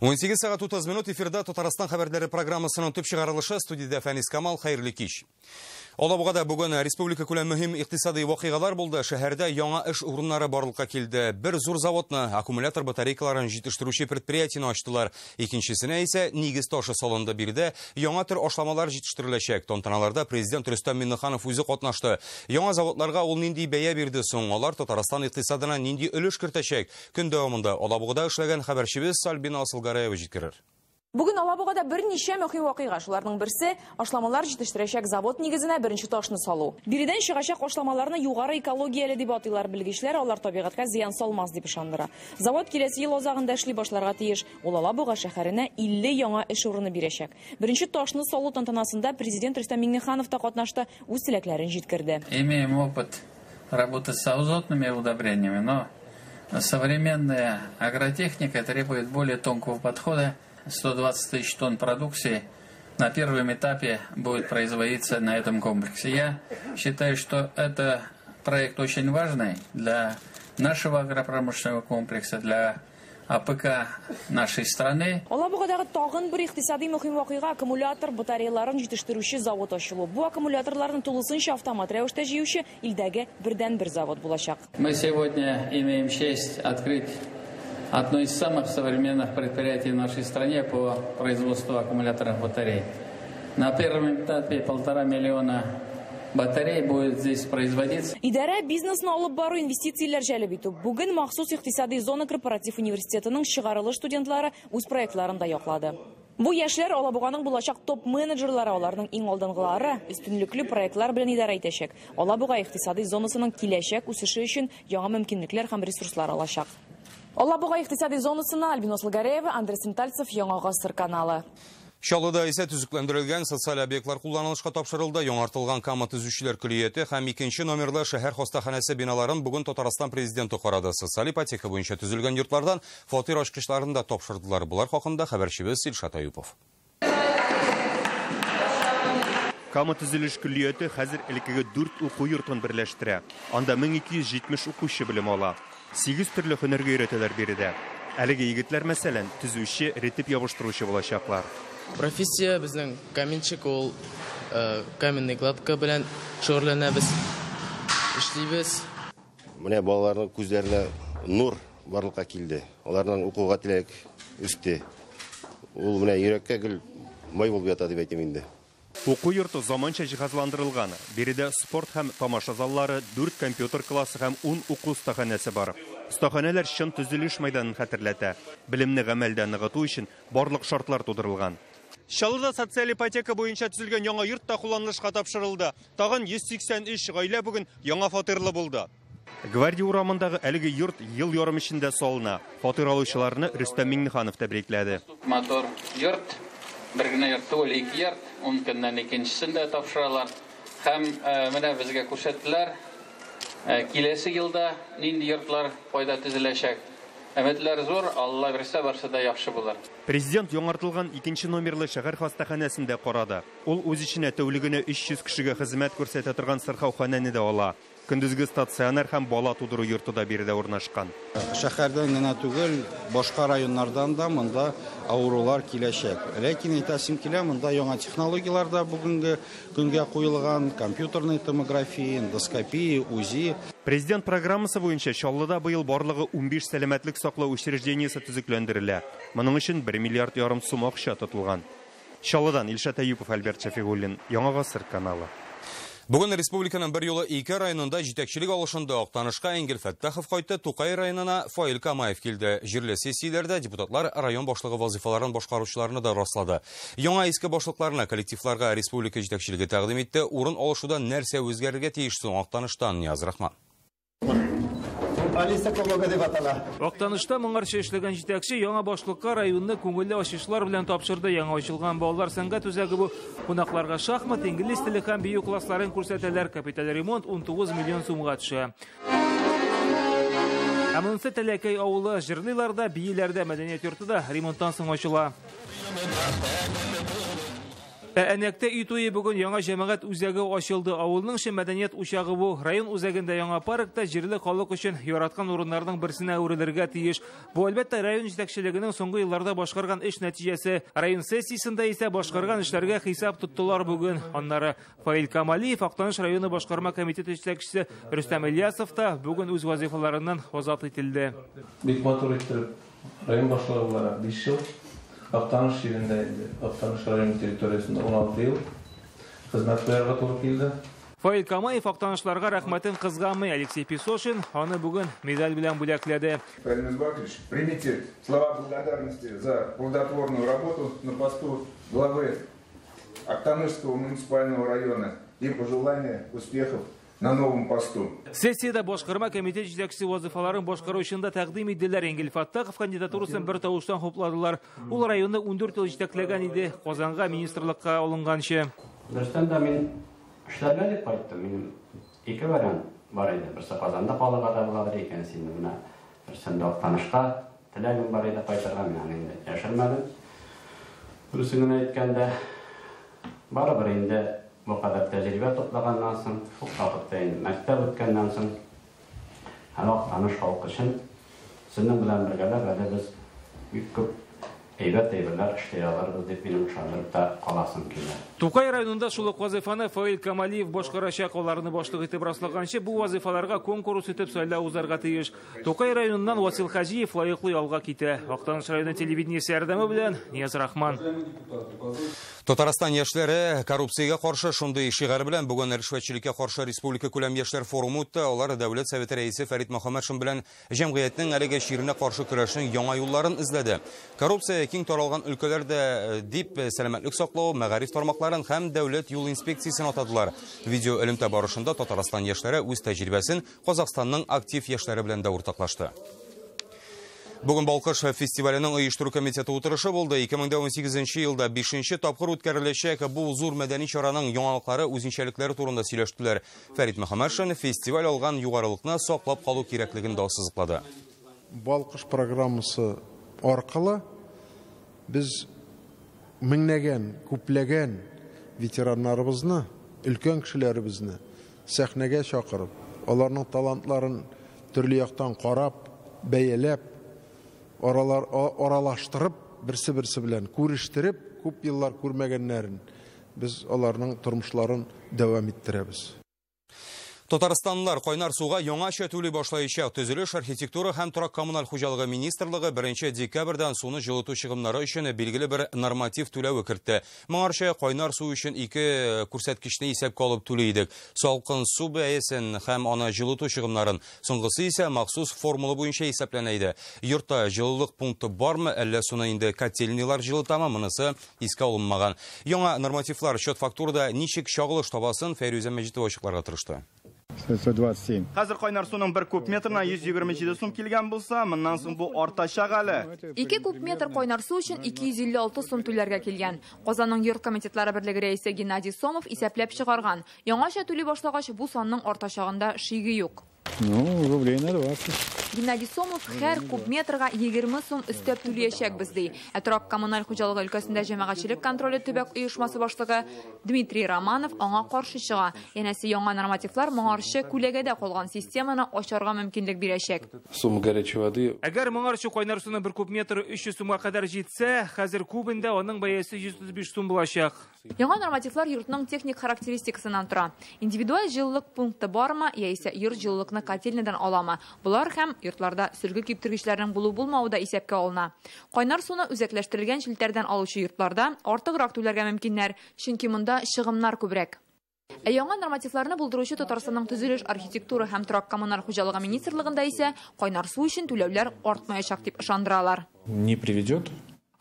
18 сағат 30 минут эфирда Татарстан хабарлары программасының төп шығарылышы студияда Фәнис Камал, хайырлы кич. Олабуғада бүгін республика күләм мөһим иқтисади вақиғалар болды. Шәһәрдә яңа эш урыннары барлыкка килде. Бер зур заводны, аккумулятор батарейкаларын җитештерүче предприятияны ачтылар. Икенчесенә исә нигез ташы салынды бирде. Яңа төр ашламалар җитештереләчәк. Тантаналарда президент Рөстәм Миннеханов үзе катнашты. Яңа заводларга ул нинди бәя бирде соң? Алар Татарстан иқтисадына нинди өлеш кертәчәк? Көн дәвамында Олабугада эшләгән хәбәрчебез Сальбина Асылгараева җиткерер. Бүгін Алабугада берничә мөһим вакыйга. Шуларның берсе ашламалар җитештерәчәк завод нигезенә беренче ташны салу. Биредән чыгачак ашламаларны югары экологияле дип атыйлар белгечләр, алар табигатькә зыян салмас дип ышандыра. Завод киләсе ел азагында эшли башларга тиеш. Ул Алабуга шәһәренә 50 яңа эш урыны бирәчәк. Беренче ташны салу тантанасында президент Рөстәм Миңнеханов та катнашты, үз теләкләрен җиткерде. Имеем опыт работы с азотными удобрениями, но современная агротехника требует более тонкого подхода 120 тысяч тонн продукции на первом этапе будет производиться на этом комплексе. Я считаю, что это проект очень важный для нашего агропромышленного комплекса, для АПК нашей страны. Алабугадагы тагын бер икътисади мөһим вакыйга аккумулятор батареяларын җитештерүче завод ачылу. Бу аккумуляторларны тулысынча автомат рәвештә җыючы илдәге бердән бер завод булачак. Мы сегодня имеем честь открыть одно из самых современных предприятий в нашей стране по производству аккумуляторных батарей. На первом этапе полтора миллиона батарей будет здесь производиться. Идарә бизнесны алып бару инвестицияләр җәлеп итү. Бүген махсус икътисади зона корпоратив университетының чыгарылыш студентлары үз проектларын да яклады. Бу яшьләр Алабуганың булачак топ менеджерлары, аларның иң алдынгылары өстенлекле проектлар белән идарә итәчәк. Алабуга икътисади зонасының киләчәк үсеше өчен яңа мөмкинлекләр һәм ресурслар алачак. Алабуга икътисади зонасына Альбинос Лгареева, Андрей Сентальцев, Яңа гасыр каналы. Шалыда исә төзекләндерелгән социаль объектлар кулланылышка тапшырылды. Яңартылган кама төзүчеләр күлияте һәм икенче номерлы шәһәр хастаханәсе биналарын бүген Татарстан президенты карады. Социаль ипотека буенча төзелгән йортлардан фатир ачкычларын да тапшырдылар. Булар хакында хәбәрчебез Илшат Аюпов. Кама төзелеш күлияте хәзер элеккеге 4 уку йортын берләштерә. Анда 1270 укучы белем ала. 8 төрле һөнәргә өйрәтәләр биредә. Әлеге егетләр мәсәлән, төзүче, ретип ябыштыручы булачаклар. Профессия безнең каменчик ул э, каменный кладка белән шөгыльләнәбез. Эшлибез. Менә балаларның күзләренә нур барлыкка килде. Аларның укуга теләк үсте. Ул менә йөрәккә гел май булып ята дип әйтим инде. Уку йорты заманча җиһазландырылган. Биредә спорт һәм тамаша заллары, 4 компьютер классы һәм 10 уку стаханәсе бар. Стаханәләр чын төзелеш майданын хәтерләтә. Белемне гамәлдә ныгыту өчен барлык шартлар тудырылган. Шалыда социаль ипотека буенча төзелгән яңа йорт та кулланылышка тапшырылды. Тагын 183 гаилә бүген яңа фатирлы булды. Гвардия урамындагы әлеге йорт ел ярым эчендә салына. Фатир алучыларны Рөстәм Миңнеханов тәбрикләде. Мотор йорт, бер генә йорт түгел, ике йорт, 10 көннән икенчесен тапшыралар. Һәм э, менә безгә күрсәттеләр, э, киләсе елда нинди йортлар пайда төзеләчәк. Өметләр зур, Алла бирсә барсы да яхшы булыр. Президент яңартылган икенче номерлы шәһәр хастаханәсендә карады. Ул үз иченә тәүлегенә 300 кешегә хезмәт күрсәтә торган сырхауханәне дә ала. Көндезге стационар һәм бала тудыру йорты да биредә урнашкан. Шәһәрдән генә түгел, башка районнардан да монда авырулар киләчәк. Ләкин әйтәсем килә, монда яңа технологиялар да бүгенге көнгә куелган, компьютерный томография, эндоскопия, УЗИ. Президент программасы буенча Чаллыда быел барлыгы 15 сәламәтлек саклау учреждениесе төзекләндерелә. Моның өчен 1 миллиард ярым сум акча тотылган. Чаллыдан Илшат Аюпов, Альберт Шафигуллин, Яңа гасыр каналы. Бүген республиканың бер юлы ике районында җитәкчелек алышында Актанышка Энгел Фәттахов кайтты, Тукай районына Фаил Камаев килде. Җирле сессияләрдә депутатлар район башлыгы вазифаларын башкаручыларны да раслады. Яңа иске башлыкларына, коллективларга республика җитәкчелеге тәкъдим итте. Урын алышуда нәрсә үзгәрергә тиеш соң Актаныштан Нияз Рахман. Актанышта моңарча эшләгән җитәкче яңа башлыкка районны күңелле ачышлар белән тапшырды. Яңа ачылган балалар сәнгать үзәге бу кунакларга шахмат, инглиз теле һәм бию классларын күрсәтәләр. Капиталь ремонт 19 миллион сумга төшә. Монысы Тәләкәй авылы җырлыйларда, биеләрдә, мәдәният йортында ремонттан соң ачыла. Әнәктә үй туйы бүген яңа җәмәгать үзәге ачылды. Авылның ши мәдәният учагы бу. Район үзәгендә яңа паркта җирле халык өчен яраткан урыннарның берсенә әверелергә тиеш. Бу әлбәттә район җитәкчелегенең соңгы елларда башкарган эш нәтиҗәсе. Район сессиясендә исә башкарган эшләргә хисап тоттылар бүген. Аннары Фаил Камалиев, Актаныш районы башкарма комитеты җитәкчесе Рөстәм Ильясов та бүген үз вазифаларыннан азат ителде. Бик матур иттереп район башлыгы буларак 5 жыл Җирендә инде, Актаныш районы территориясендә 16 ел хезмәт кылырга туры килде. Фаил Камаев Актанышларга рәхмәтен кызганмый. Алексей Песошин аны бүген медаль белән бүләкләде. Фаил Мизбакович, примите слова благодарности за плодотворную работу на посту главы Актанышского муниципального района и пожелания успехов на новом посту. Сессияда башкарма комитет җитәкчесе вазифаларын башкару өчен дә тәкъдим иделәр. Энгел Фаттахов кандидатурасын бер тавыштан хупладылар. Ул районны 14 ел җитәкләгән иде. Казанга министрлыкка алынганчы. Дөрестән дә мин эшләргә дип кайттым. Минем ике вариант бар иде. Берсе Казанда калырга да буладыр, икенчесе инде менә берсендә Актанышка теләгем бар иде кайтырга. Мин аны яшермәдем. Дөресен генә әйткәндә, барыбер инде бу кадәр тәҗрибә топлаганнан соң, вакытта инде мәктәп үткәннән соң, һәм Актаныш халкы өчен сезнең белән бергәләп әле без күп әйбәт әйберләр эшләй алырбыз дип минем ышандырып та каласым килә. Тукай районында шул ук вазифаны Фаил Камалиев башкарачак аларны башлык итеп раслаганчы бу вазифаларга конкурс итеп сайлау узарга тиеш. Тукай районыннан Васил Хаҗиев лаеклы ялга китә. Актаныш районы телевидениесе ярдәме белән Нияз Рахман. Татарстан яшьләре коррупциягә каршы шундый шигар белән бүген ришвәтчелеккә каршы республика күләм яшьләр форумы үтте. Алар дәүләт советы рәисе Фәрит Мөхәммәтшин белән җәмгыятьнең әлеге ширенә каршы көрәшнең яңа юлларын эзләде. Коррупция киң таралган өлкәләрдә дип сәламәтлек саклау, мәгариф тармакларын һәм дәүләт юл инспекциясын атадылар. Видео элемтә барышында Татарстан яшьләре үз тәҗрибәсен Казакъстанның актив яшьләре белән дә уртаклашты. Бүген Балкыш фестиваленең оештыру комитеты утырышы булды. 2018 елда 5нче тапкыр үткәреләчәк бу зур мәдәни чараның яңалыклары, үзенчәлекләре турында сөйләштеләр. Фәрит Мөхәммәтшин фестиваль алган югарылыкны саклап калу кирәклеген дә ассызыклады. Балкыш программасы аркылы без меңнәгән, күпләгән ветераннарыбызны, өлкән кешеләребезне сәхнәгә чакырып, аларның талантларын төрле яктан карап, бәяләп, аралар аралаштырып, берсе-берсе белән күрештереп, күп еллар күрмәгәннәрен без аларның тормышларын дәвам иттерәбез. Татарстанлылар кайнар суга яңача түли башлаячак. Төзелеш, архитектура һәм торак коммуналь хуҗалыгы министрлыгы 1 декабрьдән суны җылыту чыгымнары өчен билгеле бер норматив түләү кертте. Моңарча кайнар су өчен ике күрсәткечне исәпкә алып түли идек. Салкын су бәясен һәм аны җылыту чыгымнарын. Соңгысы исә махсус формула буенча исәпләнә иде. Йортта җылылык пункты бармы, әллә суны инде котельнилар җылытамы, монысы искә алынмаган. Яңа нормативлар счет фактурада ничек чагылыш табасын Фәрүзә Мәҗитова ачыкларга тырышты. 127. Хәзер кайнар суның 1 куб метрына 127 сум килгән булса, моннан соң бу артачак әле. 2 куб метр кайнар су өчен 256 сум түләргә килгән. Казанның йорт комитетлары берлеге рәисе Геннадий Сомов исәпләп чыгарган. Яңача түли башлагач бу санның артачагында шиге юк. Ну, рублей на 20. Геннадий Сомов һәр куб метрга 20 сум өстәп түләячәкбез ди. Әтрак коммуналь хуҗалыгы өлкәсендә җәмәгатьчелек контроле төбәк оешмасы башлыгы Дмитрий Романов аңа каршы чыга. Янәсе яңа нормативлар моңарчы күләгәдә калган системаны ачарга мөмкинлек бирәчәк. Сумма горячей воды. Әгәр моңарчы кайнар суның 1 куб метры 300 сумга кадәр җитсә, хәзер кубында аның бәясе 135 сум булачак. Яңа нормативлар йортның техник характеристикасыннан тора. Индивидуаль җылылык пункты бармы, яисә йорт җылылыкны котельныйдан аламы? Булар һәм йортларда сөрге киптергечләрнең булу булмавы да исәпкә алына. Кайнар суны үзәкләштерелгән челтәрдән алучы йортларда артыграк түләргә мөмкиннәр, чөнки монда чыгымнар күбрәк. Ә яңа нормативларны булдыручы Татарстанның төзелеш, архитектура һәм торак коммуналь хуҗалыгы министрлыгында исә кайнар су өчен түләүләр артмаячак дип ышандыралар. Не приведет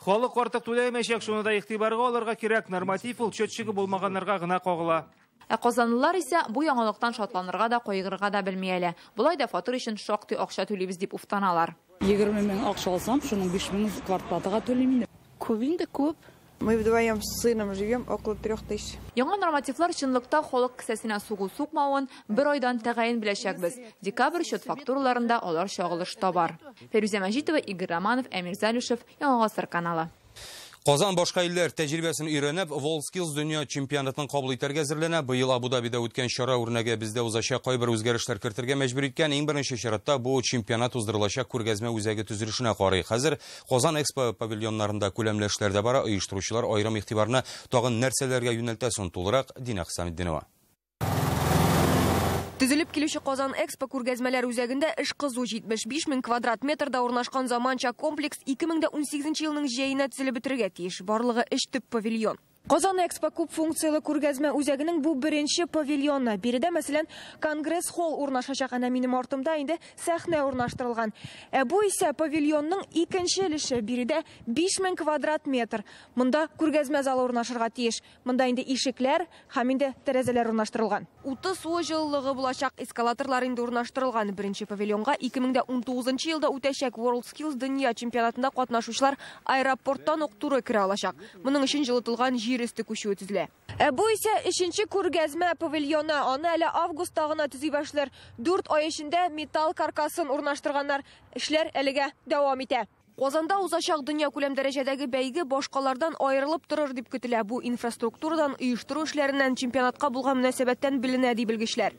Халык артык түләмәячәк, шуны да игътибарга алырга кирәк. Норматив ул счетчиге булмаганнарга гына кагыла. Ә казанлылар исә бу яңалыктан шатланырга да, кайгырырга да белми әле. Булай да фатир өчен шактый акча түлибез дип уфтаналар. 20 мең акча алсам, шуның 5 мең квартплатага түлим инде. Күп. Мы вдвоем с сыном живем около трех тысяч. Яңа нормативлар чынлыкта халык кесәсенә сугу сукмавын бер айдан тәгаен беләчәкбез. Декабрь счет фактураларында алар чагылыш табар. Фәрүзә Мәҗитова, Игорь Романов, Әмир Залюшев, Яңа гасыр каналы. Қазан башка илләр тәҗрибәсен өйрәнеп, WorldSkills дөнья чемпионатын кабул итәргә әзерләнә. Быел Абу-Дабида үткән чара үрнәгә бездә узачак кайбер үзгәрешләр кертергә мәҗбүр иткән. Иң беренче чиратта бу чемпионат уздырылачак күргәзмә үзәге төзелешенә карый. Хәзер Казан Экспо павильоннарында күләмле эшләр дә бара. Оештыручылар аерым игътибарны тагын нәрсәләргә юнәлтә соң тулырак Дина Хисамиддинова. Төзелеп килүче Казан Экспо күргәзмәләр үзәгендә эш кызу 75 мең квадрат метрда урнашкан заманча комплекс 2018 елның җәенә төзелеп бетергә тиеш. Барлыгы эш төп павильон. Казан Экспо күп функциялы күргәзмә үзәгенең бу беренче павильоны. Биредә, мәсәлән, Конгресс холл урнашачак, әнә минем артымда инде сәхнә урнаштырылган. Ә исә павильонның икенче өлеше. Биредә 5000 квадрат метр. Монда күргәзмә залы урнашырга тиеш. Монда инде ишекләр һәм инде тәрәзәләр урнаштырылган. 30 суы җылылыгы булачак эскалаторлар инде урнаштырылган. Беренче павильонга 2019 елда үтәчәк WorldSkills дөнья чемпионатында катнашучылар аэропорттан ук туры керә алачак. Моның өчен җылытылган өсте күчүе төзелә. Ә бу исә өченче күргәзмә павильоны. Аны әле августта гына төзи башлар. 4 ай эчендә металл каркасын урнаштырганнар. Эшләр әлегә дәвам. Казанда узачак дөнья күләм дәрәҗәдәге бәйге башкалардан аерылып торыр дип көтелә. Бу инфраструктурадан, оештыру эшләреннән, чемпионатка булган мөнәсәбәттән беленә ди белгечләр.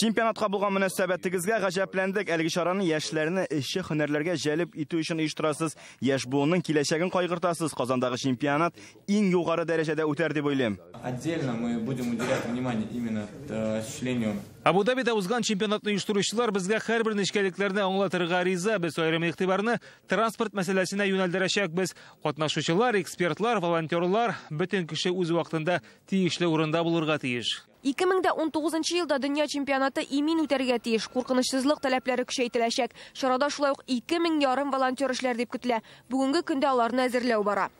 Чемпионатка булган мөнәсәбәтегезгә гаҗәпләндек. Әлеге чараны яшьләрне эшче һөнәрләргә җәлеп итү өчен оештырасыз. Яшь буынның киләчәген кайгыртасыз. Казандагы чемпионат иң югары дәрәҗәдә үтәр дип уйлыйм. Отдельно мы будем уделять внимание именно э, осуществлению Абу-Дабида узган чемпионатны оештыручылар безгә һәрбер нечкәлекләрне аңлатырга риза. Без аерым игътибарны транспорт мәсьәләсенә юнәлдерәчәкбез. Катнашучылар, экспертлар, волонтерлар бөтен кеше үз вакытында тиешле урында булырга тиеш. 2019 елда дөнья чемпионаты имин үтәргә тиеш. Куркынычсызлык таләпләре көчәйтеләчәк. Чарада шулай ук 2000 ярым волонтер эшләр дип көтелә. Бүгенге көндә аларны әзерләү бара.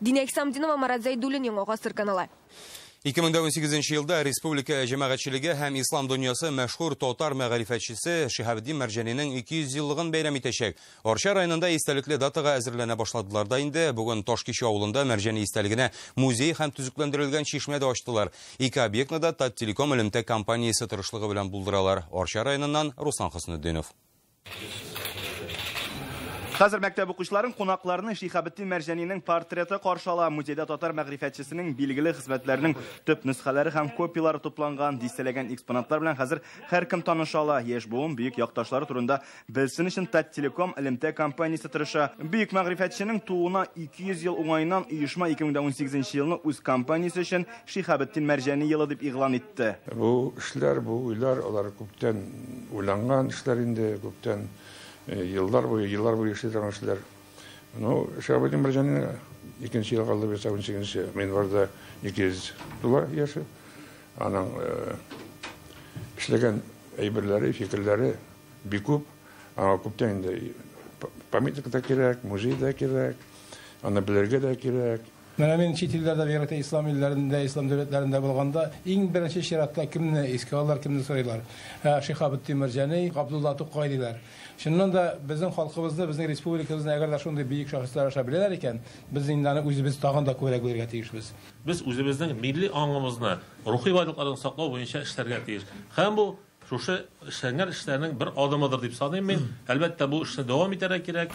Динәк Самдинова, Марат Зайдуллин, Яңа гасыр каналы. 2018 елда республика җәмәгатьчелеге һәм ислам дөньясы мәшһүр татар мәгърифәтчесе Шиһабеддин Мәрҗәнинең 200 еллыгын бәйрәм итәчәк. Арча районында истәлекле датага әзерләнә башладылар да инде. Бүген Ташкичи авылында Мәрҗәни истәлегенә музей һәм төзекләндерелгән чишмә дә ачтылар. Ике объектны да Таттелеком элемтә компаниясе тырышлыгы белән булдыралар. Арча районыннан Руслан Хөснетдинов. Хәзер мәктәп укучыларын кунакларны Шихабетдин Мәрҗәнинең портреты каршыла. Музейда татар мәгърифәтчесенең билгеле хезмәтләренең төп нөсхәләре һәм копиялары тупланган дистәләгән экспонатлар белән хәзер һәркем таныша ала. Яшь буын бөек якташлары турында белсен өчен Таттелеком элемтә компаниясе тырыша. Бөек мәгърифәтченең тууына 200 ел уңайыннан оешма 2018 елны үз компаниясе өчен Шихабетдин Мәрҗәни елы дип игълан итте. Бу эшләр, бу уйлар, алар күптән уйланган эшләр инде, күптән yıllar boyu yıllar boyu işler. Ну, Шабадин Мәрҗәнин икенче ел калды бит 18 январьда 200 тула яше. Аның эшләгән әйберләре, фикерләре бик күп. Аңа күптән инде памятник та кирәк, музей да кирәк, аны белергә кирәк. Менә мин чит илләрдә бигрәк ислам илләрендә, ислам дәүләтләрендә булганда, иң беренче чиратта кемне искә алалар, кемне сорыйлар. Шихабетдин Мәрҗәни, Габдулла Тукай диләр. Шуннан да безнең халкыбызны, безнең республикабызны әгәр дә шундый бийек шәхесләр аша беләләр икән, без инде аны үзебез тагын да күрәк белергә тиешбез. Без үзебезнең милли аңымызны, рухи байлыкларын саклау буенча эшләргә тиеш. Һәм бу şuşa şengar işlerinin bir adımıdır deyip sanayım ben. Hmm. Elbette bu işine devam ederek gerek.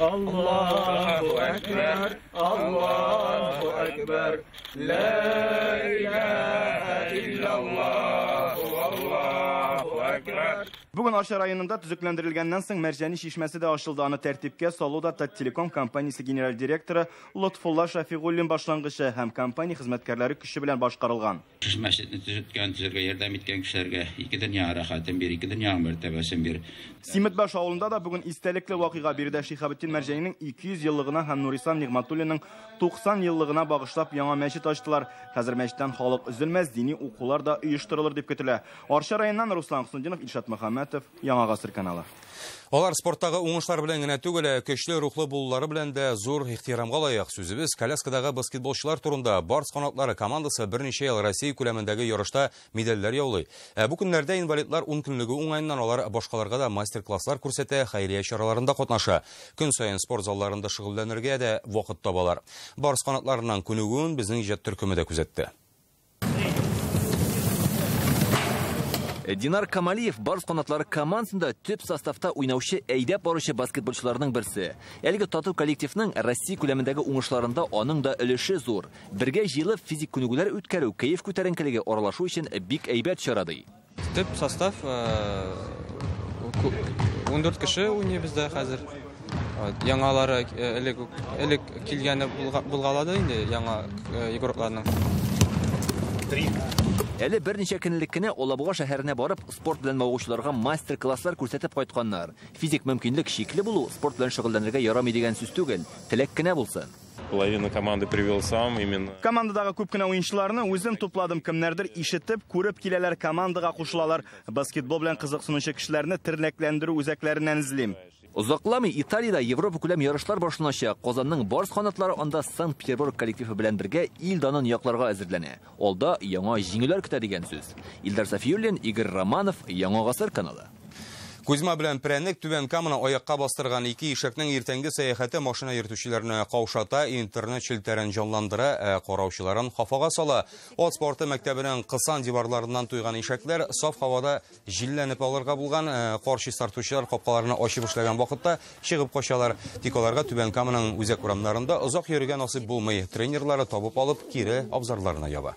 Allahu Ekber, Allahu Ekber, La ilahe illallah, Allahu Ekber. Бүген Арча районында төзекләндерелгәннән соң Мәрҗәни шишмәсе дә ачылды. Аны тәртипкә салуда Таттелеком компаниясе генераль директоры Лотфулла Шафигуллин башлангычы һәм компания хезмәткәрләре көче белән башкарылган. Мәчетне төзеткән, төзергә ярдәм иткән кешеләргә ике дөнья рәхәтен бир, ике дөнья мәртәбәсен бир. Симетбаш авылында да бүген истәлекле вакыйга бирде Шихабетдин Мәрҗәнинең 200 еллыгына һәм Нурислам Нигъматуллинның 90 еллыгына багышлап яңа мәчет ачтылар. Хәзер мәчеттән халык өзелмәс дини укулар да оештырылыр дип көтелә. Арча районыннан Руслан Хусындинов, Илшат Мөхәммәтов, Яңа гасыр каналы. Алар спорттагы уңышлар белән генә түгел, көчле рухлы булулары белән дә зур ихтирамга лаек. Сүзебез коляскадагы баскетболчылар турында Барс канатлары командасы берничә ел Россия күләмендәге ярышта медальләр яулый. Ә бу көннәрдә инвалидлар 10 көнлеге уңайыннан алар башкаларга да мастер-класслар күрсәтә, хәйрия чараларында катнаша. Көн саен спорт залларында шөгыльләнергә дә вакыт табалар. Барс канатларыннан күнегүен безнең иҗат төркеме дә күзәтте. Динар Камалиев барыс қонатлары командасында төп составта уйнаучы әйдәп баручы баскетболчыларның берсе. Әлеге тату коллективның Россия күләмендәге уңышларында аның да өлеше зур. Бергә җыелып физик күнегүләр үткәрү, кәеф күтәренкелеге аралашу өчен бик әйбәт чарады. Төп состав 14 кеше уйный бездә хәзер. Яңалары элек элек килгәне булгалады инде яңа игрокларның. Әле берничә көнлек кенә Олабуга шәһәренә барып, спорт белән мавыгучыларга мастер-класслар күрсәтеп кайтканнар. Физик мөмкинлек шикле булу спорт белән шөгыльләнергә ярамый дигән сүз түгел, теләк кенә булсын. Половина команды привел сам именно. Командадагы күп кенә уенчыларны үзем тупладым. Кемнәрдер ишетеп, күреп киләләр, командага кушылалар. Баскетбол белән кызыксынучы кешеләрне тернәкләндерү үзәкләреннән эзлим. Узакламый Италиядә Европа күләм ярышлар башланачак. Казанның барс канатлары анда Санкт-Петербург коллективы белән бергә ил данын. Алда яңа җиңүләр көтә сүз. Илдар Сафиуллин, Игорь Романов, Яңа гасыр каналы. Кузьма белән прәнек түбән камына аякка бастырган ике ишәкнең иртәнге сәяхәте машина йөртүчеләрне каушата, интернет челтәрен җанландыра, ә караучыларын хафага сала. От спорты мәктәбенең кысан диварларыннан туйган ишәкләр саф һавада җилләнеп алырга булган каршы сартучылар капкаларны ачып эшләгән вакытта чыгып качалар. Тик аларга түбән каманың үзәк урамнарында озак йөргән насыйп булмый. Тренерлары табып алып кире абзарларына яба.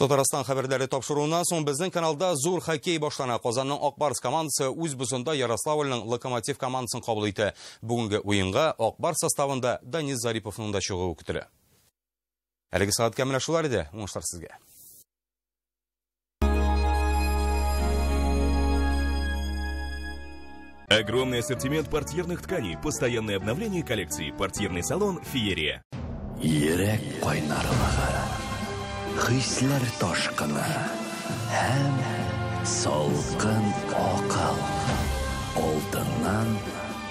Татарстан хәбәрләре тапшыруыннан соң безнең каналда зур хоккей башлана. Казанның Акбарс командасы бозында Ярославльның Локомотив командасын кабул итә. Бүгенге уенга Акбарс составында Данис Зариповның да чыгуы көтелә. Әлеге сәгатькә менә шулар иде. Уңышлар сезгә. Огромный ассортимент портьерных тканей, постоянное обновление коллекции, портьерный салон «Феерия». Йөрәк хисләр ташкыны һәм салкын акыл. Алтыннан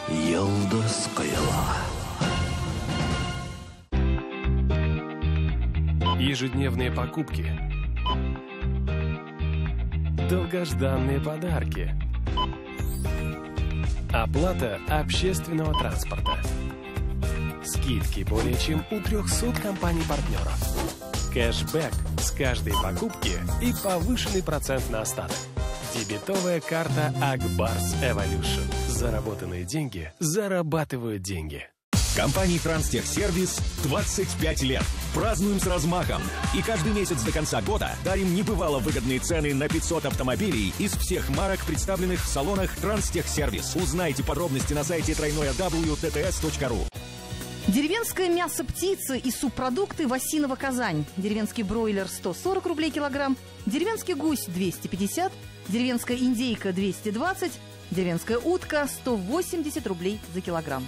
йолдыз коела. Ежедневные покупки. Долгожданные подарки. Оплата общественного транспорта. Скидки более чем у 300 компаний-партнеров. Кэшбэк с каждой покупки и повышенный процент на остаток. Дебетовая карта Акбарс Evolution. Заработанные деньги зарабатывают деньги. Компании Транстехсервис 25 лет. Празднуем с размахом. И каждый месяц до конца года дарим небывало выгодные цены на 500 автомобилей из всех марок, представленных в салонах Транстехсервис. Узнайте подробности на сайте www.tts.ru. Деревенское мясо птицы и субпродукты Васинова Казань. Деревенский бройлер 140 рублей килограмм, деревенский гусь 250, деревенская индейка 220, деревенская утка 180 рублей за килограмм.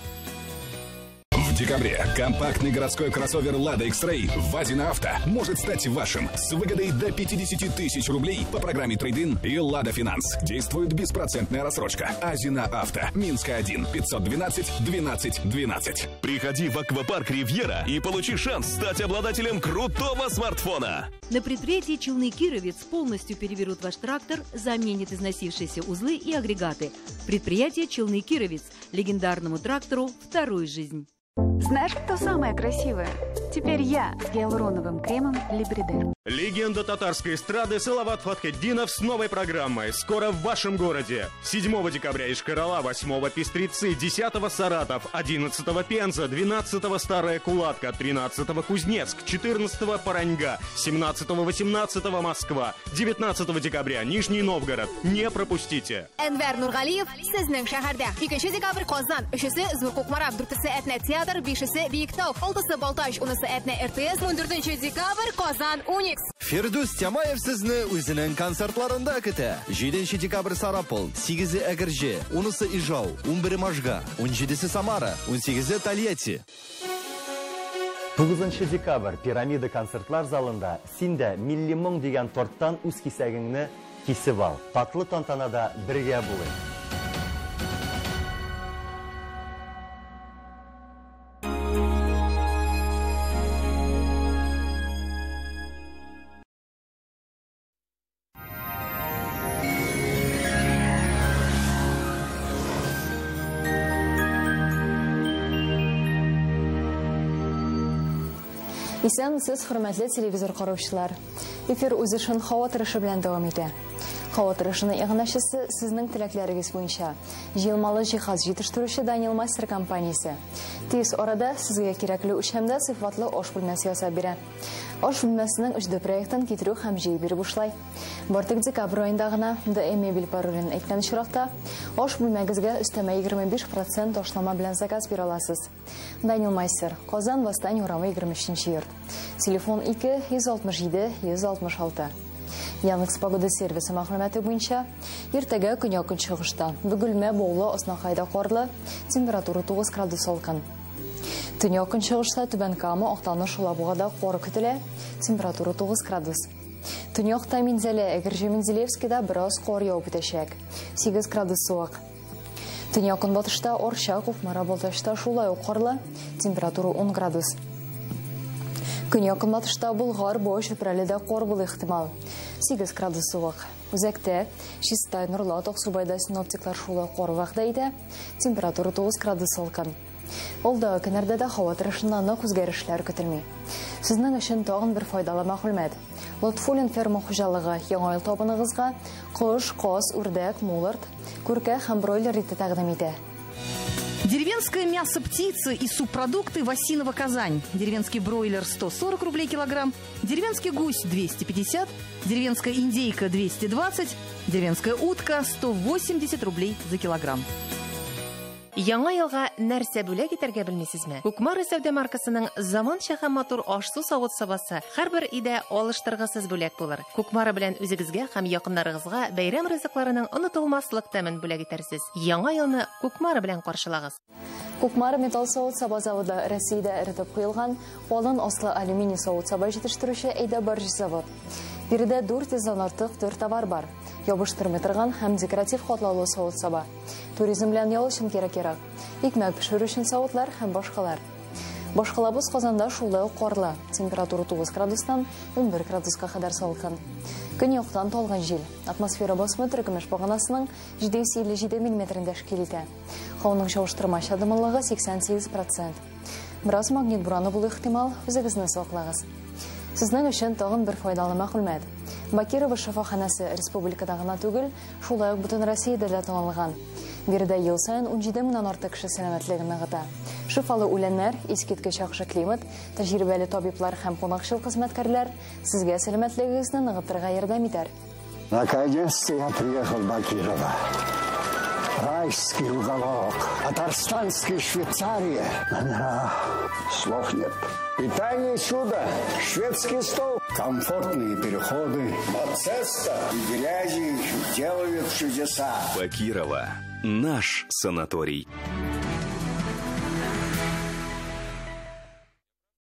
В декабре компактный городской кроссовер «Лада X-Ray» в Азина Авто может стать вашим с выгодой до 50 тысяч рублей по программе «Трейдин» и «Лада Финанс». Действует беспроцентная рассрочка. Азина Авто. Минска 1 512 12 12. Приходи в аквапарк «Ривьера» и получи шанс стать обладателем крутого смартфона. На предприятии «Челны Кировец» полностью переберут ваш трактор, заменят износившиеся узлы и агрегаты. Предприятие «Челны Кировец» легендарному трактору вторую жизнь. Знаешь, кто самая красивая? Теперь я с гиалуроновым кремом Либридер. Легенда татарской эстрады Салават Фатхеддинов с новой программой. Скоро в вашем городе. 7 декабря Ишкарала, 8 Пестрицы, 10 Саратов, 11 Пенза, 12 Старая Кулатка, 13 Кузнецк, 14 Параньга, 17-18 Москва, 19 декабря Нижний Новгород. Не пропустите. Энвер Нургалиев сезнең шәһәрдә. 2 декабрь Казан, 3 Зур Кукмара, 4 Этнә театр, 5 Биектау, 6 Балтач, 10 Этнә РТС, 14 декабрь Казан Уникс. Фирдус Тямаев сезне үзенең концертларында көтә. 7 декабрь Сарапул, 8 Әгерҗе, 10 Ижау, 11 Можга, 17 Самара, 18 Тольятти. 9 декабрь пирамида концертлар залында синдә милли моң дигән торттан үз кисәгеңне кисеп ал. Татлы тантанада бергә булыйк. Исәнмесез, хөрмәтле телевизор караучылар. Эфир үз эшен һава торышы белән дәвам. Һава торышының игънашысы сезнең теләкләрегез буенча. Җыелмалы җиһаз җитештерүче Daniel Master компаниясе. Тиз арада сезгә кирәкле үлчәмдә сыйфатлы аш бүлмәсе ясап бирә. Аш бүлмәсенең үз проектын китерү һәм җыеп бирү бушлай. Бартык декабрь аенда гына ДЭ мебель паролен әйткән чиракта аш бүлмәгезгә өстәмә 25% ташлама белән заказ бирә аласыз. Daniel Master, Казан Восстание урамы 23 йорт. Телефон 2 167 166. Янык погода сервисы мәгълүматы буенча, иртәгә көньяк-көнчыгышта Бөгелмә, Боулы, Оснахайда карлы, температура 9 градус салкын. Төньяк-көнчыгышта Түбән Кама, Актаныш, Лабугада кар көтелә, температура 9 градус. Төньякта Минзәлә, Әгерҗе Мензелевскида бераз кар яуып үтәчәк, 8 градус суык. Төньяк-көнбатышта Орча, Кукмара, Балтачта шулай ук карлы, температура 10 градус. Көньяк-көнбатышта Болгар, Бош, Үпрәледә кар булу ихтимал. 8 градус суык. Үзәктә Чистай, Нурлат, Аксубайда синоптиклар кар вәгъдә итә. Температура 9 градус салкын. Олда көннәрдә дә һава торышыннан нык үзгәрешләр көтелми. Сезнең өчен тагын бер файдалы мәгълүмат. Лотфулин ферма хуҗалыгы яңа ел табыныгызга кош, каз, үрдәк, мулард, күркә һәм бройлер ите тәкъдим итә. Деревенское мясо птицы и субпродукты Васинова Казань. Деревенский бройлер 140 рублей килограмм, деревенский гусь 250, деревенская индейка 220, деревенская утка 180 рублей за килограмм. Яңа елга нәрсә бүләк итәргә белмисезме? Кукмары сәүдә маркасының заманча һәм матур ашсу савыт сабасы һәрбер өйдә алыштыргысыз бүләк булыр. Кукмары белән үзегезгә һәм якыннарыгызга бәйрәм ризыкларының онытылмаслык тәмен бүләк итәрсез. Яңа елны Кукмары белән каршылагыз. Кукмары металл савыт саба заводы Россиядә эретеп куелган калын аслы алюминий савыт саба җитештерүче Әйдә Барж завод. Биредә 400 артык төр товар бар. Ябыштырмый торган һәм декоратив катлаулы савыт саба. Туризм белән ял өчен кирәк-кирәк. Икмәк пешерү өчен савытлар һәм башкалар. Башкалабыз Казанда шулай ук карлы. Температура 9 градустан 11 градуска кадәр салкын. Көньяктан талган җил. Атмосфера басымы төркемеш баганасының 757 мм тәшкил итә. Һаваның чагыштырма чадымлылыгы 88%. Бераз магнит бураны булу ихтимал, үзегезне саклагыз. Сезнең өчен тагын бер файдалы мәгълүмат. Бакирова шифаханәсе республикада гына түгел, шулай ук бөтен Россиядә дә танылган. Биредә ел саен 17 меңнән артык кеше сәламәтлеген ныгыта. Шифалы үләннәр, искиткеч яхшы климат, тәҗрибәле табиблар һәм кунакчыл хезмәткәрләр сезгә сәламәтлегегезне ныгытырга ярдәм итәр. Наконец-то я приехал в Бакирово. Райский уголок, Татарстанская Швейцария. Номера слов нет. Питание чудо, шведский стол, комфортные переходы. Цеста и грязи делают чудеса. Бакирова. Наш санаторий.